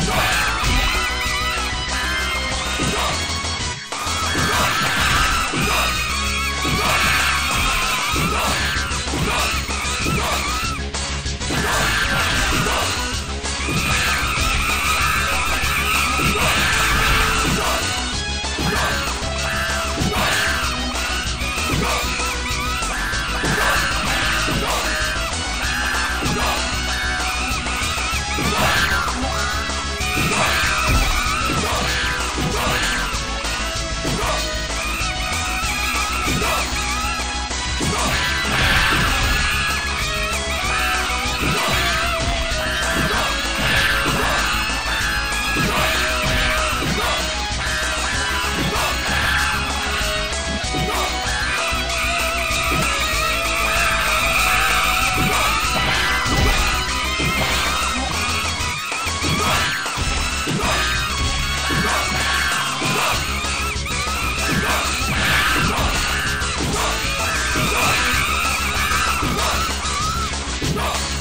Stop! Stop!